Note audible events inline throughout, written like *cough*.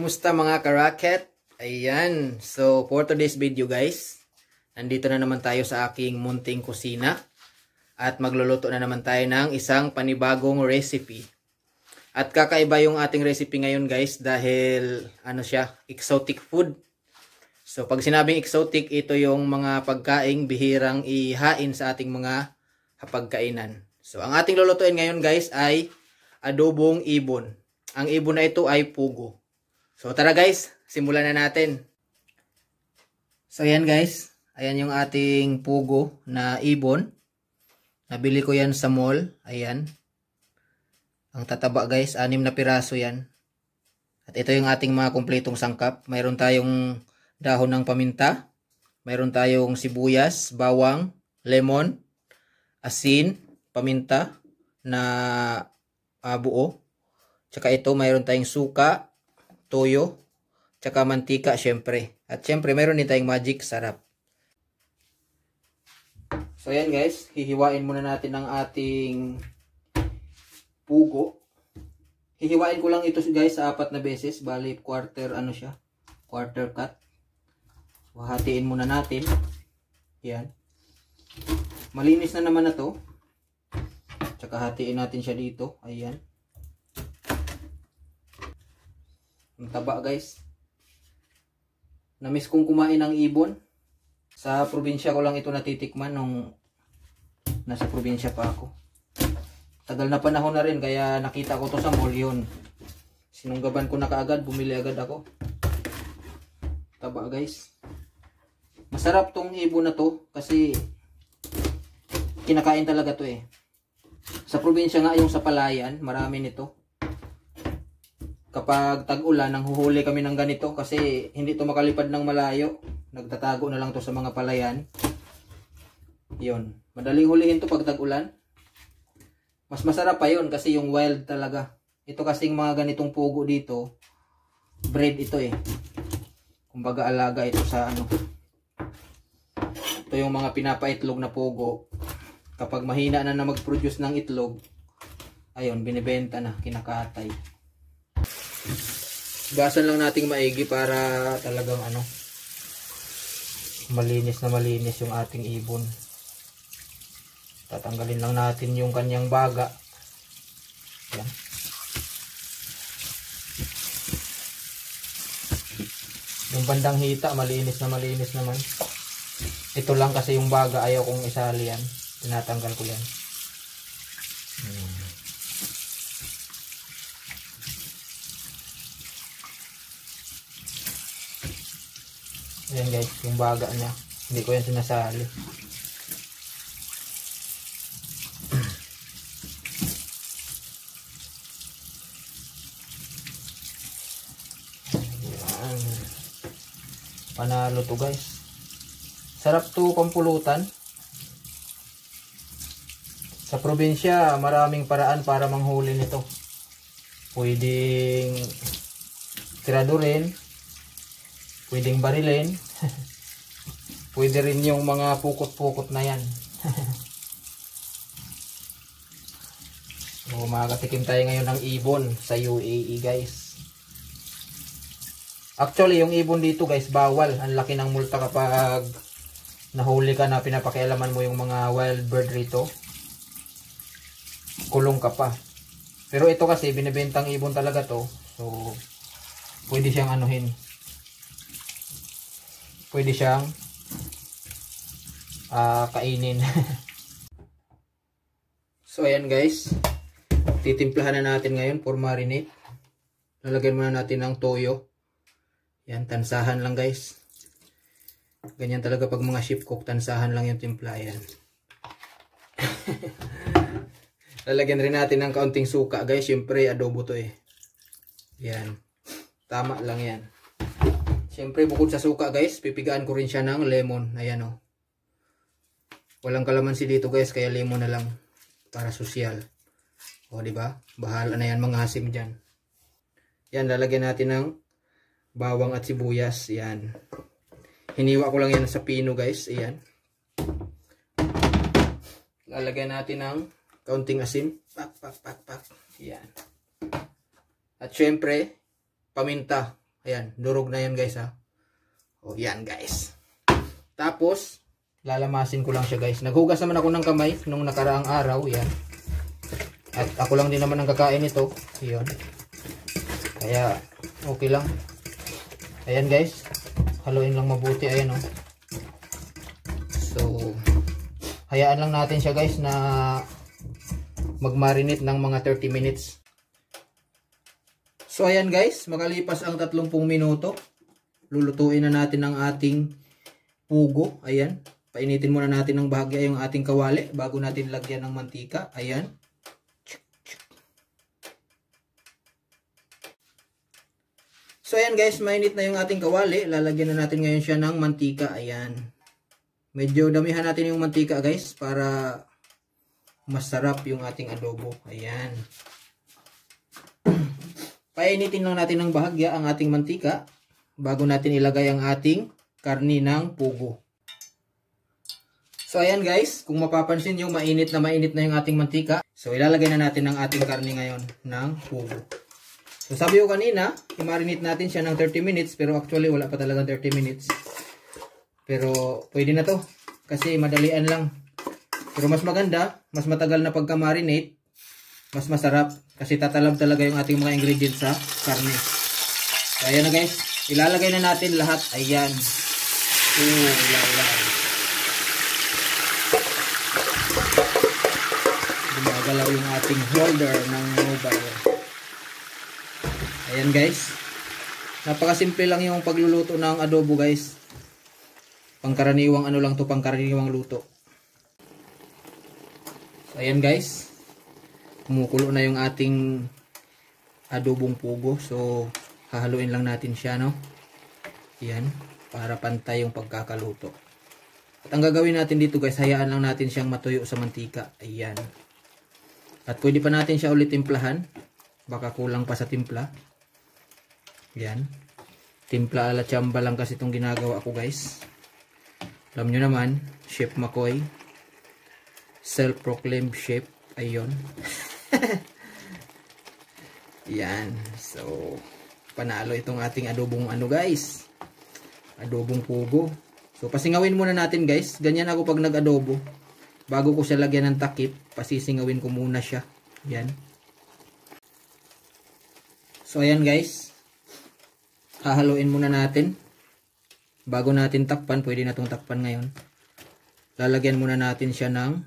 Kumusta mga karaket? Ayan. So, for today's video guys, nandito na naman tayo sa aking munting kusina. At magluluto na naman tayo ng isang panibagong recipe. At kakaiba yung ating recipe ngayon guys dahil ano siya, exotic food. So, pag sinabing exotic, ito yung mga pagkaing bihirang ihain sa ating mga hapagkainan. So, ang ating lulutuin ngayon guys ay adobong ibon. Ang ibon na ito ay pugo. So tara guys, simulan na natin. So ayan guys, ayan yung ating pugo na ibon. Nabili ko yan sa mall, ayan. Ang tataba guys, anim na piraso yan. At ito yung ating mga kumpletong sangkap. Mayroon tayong dahon ng paminta. Mayroon tayong sibuyas, bawang, lemon, asin, paminta na uh, buo. Tsaka ito mayroon tayong suka, toyo, tsaka mantika syempre. At syempre, meron din tayong magic sarap. So, ayan guys. Hihiwain muna natin ang ating pugo. Hihiwain ko lang ito guys sa apat na beses. Bali, quarter ano siya. Quarter cut. So, hatiin muna natin. Yan. Malinis na naman na to. Tsaka hatiin natin siya dito. Ayan. Ang taba guys. Namiss kong kumain ng ibon. Sa probinsya ko lang ito natitikman nung nasa probinsya pa ako. Tagal na panahon na rin kaya nakita ko to sa mall yun. Sinunggaban ko na kaagad, bumili agad ako. Taba guys. Masarap tong ibon na to kasi kinakain talaga to eh. Sa probinsya nga yung sa palayan, marami nito kapag tag-ulan, nang huhuli kami ng ganito kasi hindi to makalipad ng malayo. Nagtatago na lang to sa mga palayan. Yon. Madaling hulihin to pag tag-ulan. Mas masarap pa yon kasi yung wild talaga. Ito kasing mga ganitong pugo dito, breed ito eh. Kumbaga alaga ito sa ano. Ito yung mga pinapaitlog na pugo. Kapag mahina na na mag-produce ng itlog, ayun, binibenta na, kinakatay. Gasan lang nating maigi para talagang ano malinis na malinis yung ating ibon. Tatanggalin lang natin yung kanyang baga. Yan. Yung bandang hita, malinis na malinis naman. Ito lang kasi yung baga, ayaw kong isali yan. Tinatanggal ko yan. Hmm. Ayan guys, yung baga niya. Hindi ko yan sinasali. Ayan. Panalo to guys. Sarap to pampulutan. Sa probinsya, maraming paraan para manghuli nito. Pwedeng tiradurin, Pwedeng barilin. *laughs* Pwede rin yung mga pukot-pukot na yan. *laughs* so, makakatikim tayo ngayon ng ibon sa UAE guys. Actually, yung ibon dito guys, bawal. Ang laki ng multa kapag nahuli ka na pinapakialaman mo yung mga wild bird rito. Kulong ka pa. Pero ito kasi, binibentang ibon talaga to. So, pwede siyang anuhin pwede siyang uh, kainin. *laughs* so ayan guys, titimplahan na natin ngayon for marinate. Lalagyan muna natin ng toyo. Yan, tansahan lang guys. Ganyan talaga pag mga ship cook, tansahan lang yung timpla. Yan. *laughs* Lalagyan rin natin ng kaunting suka guys. Siyempre, adobo to eh. Yan. Tama lang yan. Siyempre, bukod sa suka guys, pipigaan ko rin siya ng lemon. Ayan o. Oh. Walang kalamansi dito guys, kaya lemon na lang. Para sosyal. O, di ba? Bahala na yan mga asim dyan. Yan, lalagyan natin ng bawang at sibuyas. Yan. Hiniwa ko lang yan sa pino guys. Ayan. Lalagyan natin ng kaunting asin. Pak, pak, pak, pak. Yan. At syempre, paminta Ayan, durog na yan guys ha. O yan guys. Tapos, lalamasin ko lang siya guys. Naghugas naman ako ng kamay nung nakaraang araw. Yan. At ako lang din naman ang kakain ito. Yan. Kaya, okay lang. Ayan guys. Haluin lang mabuti. Ayan o. Oh. So, hayaan lang natin siya guys na magmarinate ng mga 30 minutes. So ayan guys, makalipas ang 30 minuto, lulutuin na natin ang ating pugo. Ayan, painitin muna natin ng bahagya yung ating kawali bago natin lagyan ng mantika. Ayan. So ayan guys, mainit na yung ating kawali. Lalagyan na natin ngayon siya ng mantika. Ayan. Medyo damihan natin yung mantika guys para masarap yung ating adobo. Ayan. Painitin lang natin ng bahagya ang ating mantika bago natin ilagay ang ating karni ng pugo. So ayan guys, kung mapapansin nyo, mainit na mainit na yung ating mantika. So ilalagay na natin ang ating karni ngayon ng pugo. So sabi ko kanina, i-marinate natin siya ng 30 minutes pero actually wala pa talagang 30 minutes. Pero pwede na to kasi madalian lang. Pero mas maganda, mas matagal na pagka-marinate, mas masarap kasi tatalab talaga yung ating mga ingredients sa karne. So ayan na guys, ilalagay na natin lahat. Ayan. Ooh, lalay. Gumagalaw yung ating holder ng mobile. Ayan guys. Napakasimple lang yung pagluluto ng adobo guys. Pangkaraniwang ano lang to, pangkaraniwang luto. So, ayan guys. Kumukulo na yung ating adobong pugo. So, hahaluin lang natin siya, no? Ayan. Para pantay yung pagkakaluto. At ang gagawin natin dito guys, hayaan lang natin siyang matuyo sa mantika. Ayan. At pwede pa natin siya ulit timplahan. Baka kulang pa sa timpla. Yan. Timpla ala chamba lang kasi itong ginagawa ko guys. Alam nyo naman, Chef McCoy. Self-proclaimed chef. Ayun. *laughs* *laughs* Yan. So, panalo itong ating adobong ano guys. Adobong pugo. So, pasingawin muna natin guys. Ganyan ako pag nag-adobo. Bago ko siya lagyan ng takip, pasisingawin ko muna siya. Yan. So, ayan guys hahaluin muna natin. Bago natin takpan, pwede na itong takpan ngayon. Lalagyan muna natin siya ng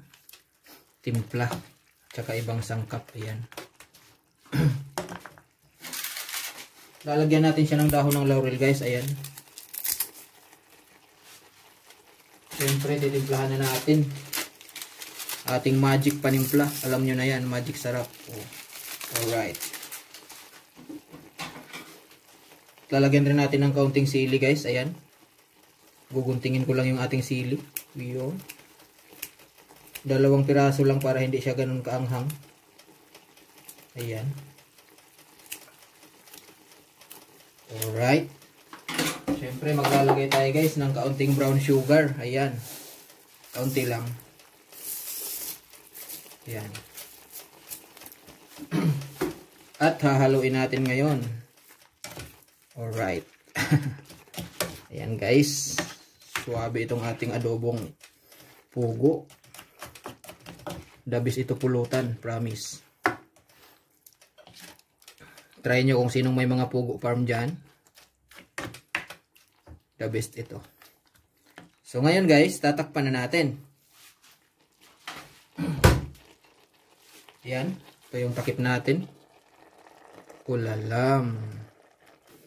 timpla. Tsaka ibang sangkap. Ayan. *clears throat* Lalagyan natin siya ng dahon ng laurel guys. Ayan. Siyempre, titimplahan na natin. Ating magic panimpla. Alam nyo na yan, magic sarap. Oh. Alright. Lalagyan rin natin ng kaunting sili guys. Ayan. Guguntingin ko lang yung ating sili. Yun. Dalawang piraso lang para hindi siya ganun kaanghang. Ayan. Alright. Siyempre maglalagay tayo guys ng kaunting brown sugar. Ayan. Kaunti lang. Ayan. *clears throat* At hahaluin natin ngayon. Alright. *laughs* Ayan guys. Suwabe itong ating adobong pugo. Dabis ito pulutan. Promise. Try nyo kung sinong may mga pugo farm dyan. The best ito. So ngayon guys, tatakpan na natin. Yan. Ito yung takip natin. Kulalam.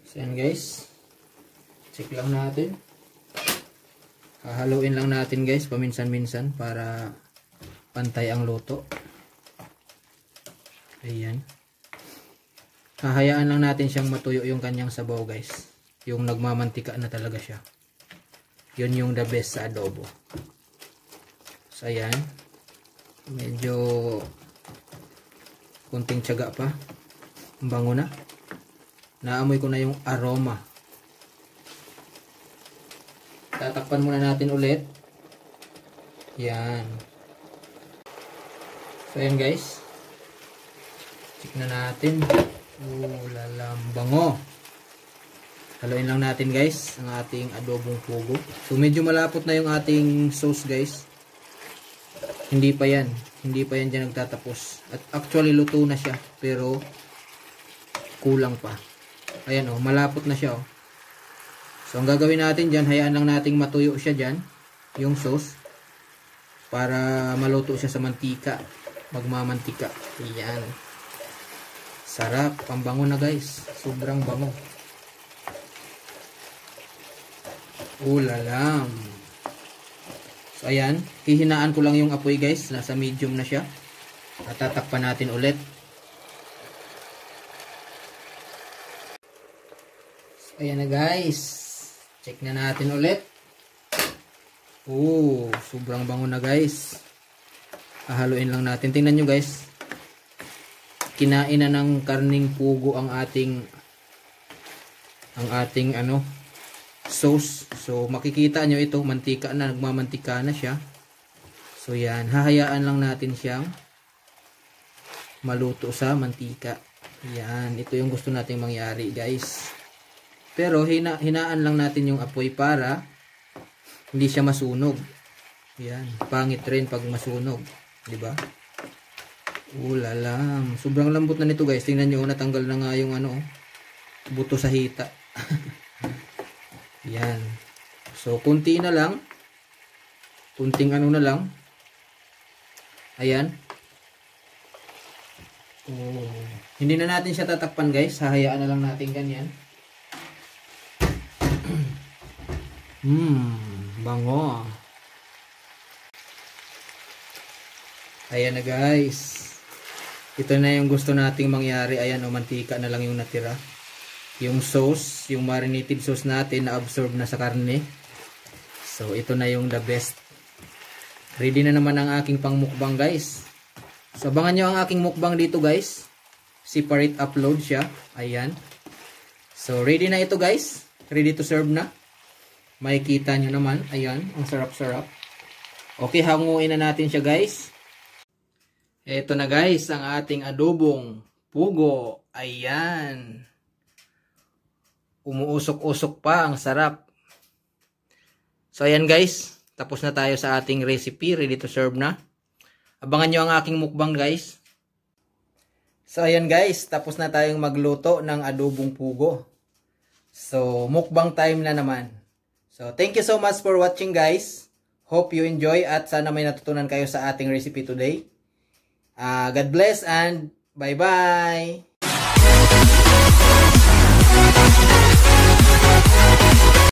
So yan guys. Check lang natin. Hahaluin lang natin guys paminsan-minsan para pantay ang luto. Ayan. Hahayaan lang natin siyang matuyo yung kanyang sabaw guys. Yung nagmamantika na talaga siya. Yun yung the best sa adobo. So ayan. Medyo kunting tiyaga pa. Bango na. Naamoy ko na yung aroma. Tatakpan muna natin ulit. Yan. So, yan guys. Check na natin. Oh, lalambango. Haluin lang natin guys ang ating adobong pugo. So medyo malapot na yung ating sauce guys. Hindi pa yan. Hindi pa yan dyan nagtatapos. At actually luto na siya. Pero kulang pa. Ayan oh, malapot na siya oh. So ang gagawin natin dyan, hayaan lang nating matuyo siya dyan. Yung sauce. Para maluto siya sa mantika. Magmamantika. Ayan. Sarap. Pambango na guys. Sobrang bango. Ulalam. So, ayan. Hihinaan ko lang yung apoy guys. Nasa medium na siya. At tatakpan natin ulit. So, ayan na guys. Check na natin ulit. Oh, sobrang bango na guys. Hahaluin lang natin. Tingnan nyo guys. Kinain na ng karning pugo ang ating ang ating ano sauce. So, makikita nyo ito, mantika na, nagmamantika na siya. So, yan. Hahayaan lang natin siyang maluto sa mantika. Yan. Ito yung gusto nating mangyari, guys. Pero, hina, hinaan lang natin yung apoy para hindi siya masunog. Yan. Pangit rin pag masunog. Ba? Diba? Ulalam. Sobrang lambot na nito, guys. Tingnan nyo, natanggal na nga yung ano, buto sa hita. *laughs* Yan. So, kunti na lang. Kunting ano na lang. Ayan. Oh. Hindi na natin siya tatakpan guys. Hahayaan na lang natin ganyan. *clears throat* Hmm, bango. Ayan na guys. Ito na yung gusto nating mangyari. Ayan o, mantika na lang yung natira yung sauce, yung marinated sauce natin na absorb na sa karne. So, ito na yung the best. Ready na naman ang aking pangmukbang guys. So, abangan nyo ang aking mukbang dito guys. Separate upload siya. Ayan. So, ready na ito guys. Ready to serve na. Makikita nyo naman. Ayan. Ang sarap-sarap. Okay, hanguin na natin siya guys. Ito na guys, ang ating adobong pugo. Ayan. Umuusok-usok pa, ang sarap. So ayan guys, tapos na tayo sa ating recipe, ready to serve na. Abangan nyo ang aking mukbang guys. So ayan guys, tapos na tayong magluto ng adobong pugo. So mukbang time na naman. So thank you so much for watching guys. Hope you enjoy at sana may natutunan kayo sa ating recipe today. Uh, God bless and bye-bye!